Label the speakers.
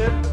Speaker 1: Leadership